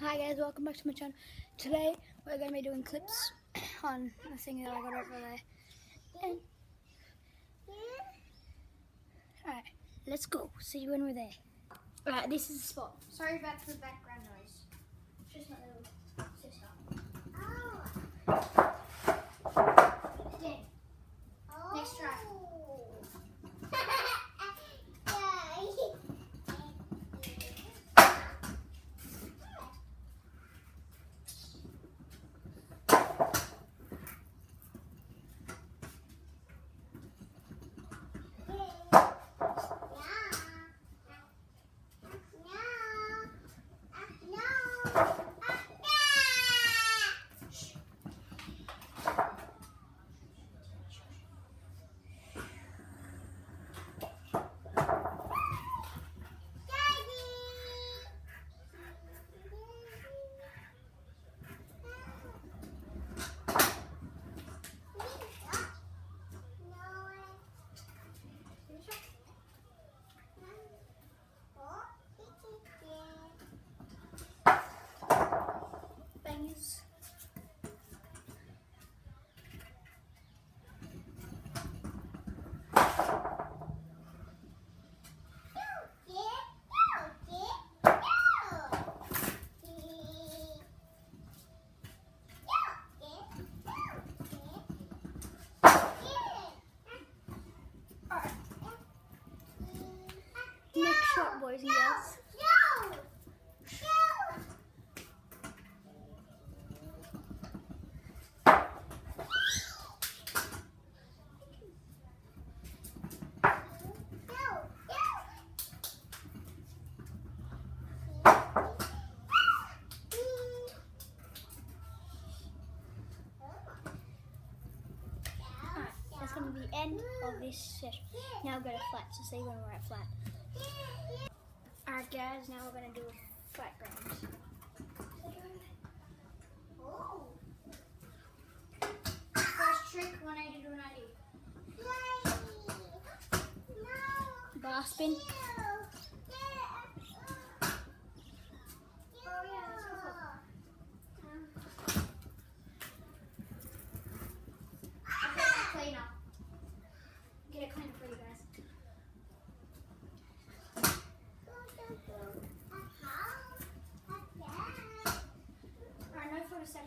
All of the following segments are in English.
Hi guys, welcome back to my channel. Today we're going to be doing clips on the thing that I got over there. And Alright, let's go. See you when we're there. Alright, this is the spot. Sorry about the background noise. Boys and girls. Alright, that's going to be the end of this session. Now going to flat, so see when we're at flat. Alright guys, now we're going to do flat grounds. First trick, 180 to 90. Bar spin.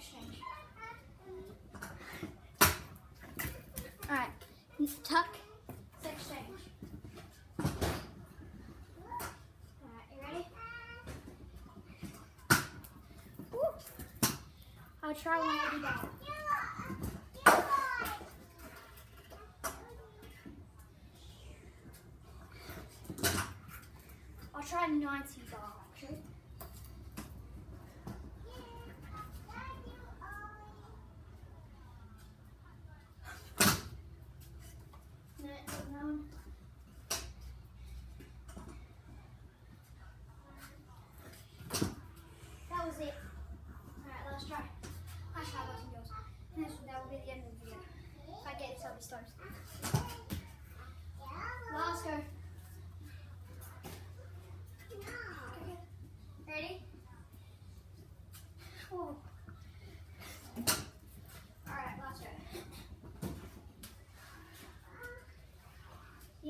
Sex. Alright, tuck, change. Alright, you ready? I'll try 180 down. I'll try 90 bar actually. No, no. That was it. Alright, let's try. Last try, boys and girls. And this, that will be the end of the video. If I get this, I'll be stoked. Last go. Okay. Ready? Oh. Alright, last go.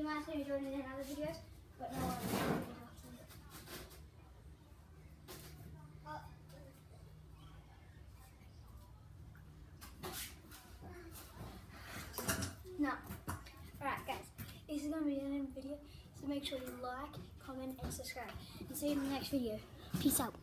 You might see me it in other videos, but no to. Alright guys, this is going to be the end of the video, so make sure you like, comment and subscribe. And see you in the next video. Peace out.